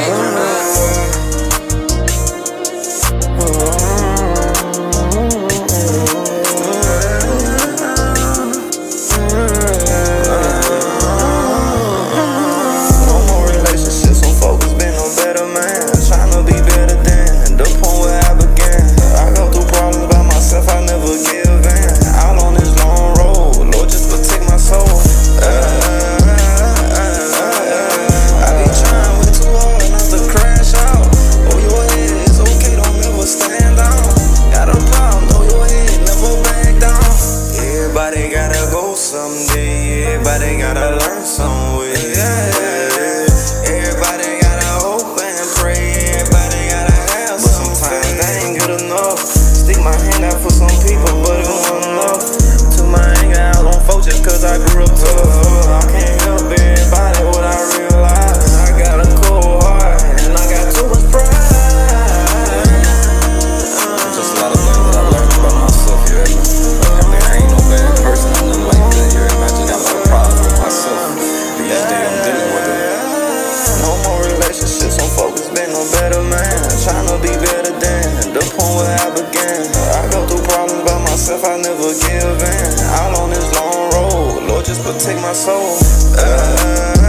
Baby. someday. Everybody gotta learn something. focus, been no better man. Tryna be better than the point where I began. I go through problems by myself, I never give in. Out on this long road, Lord, just protect my soul. Uh,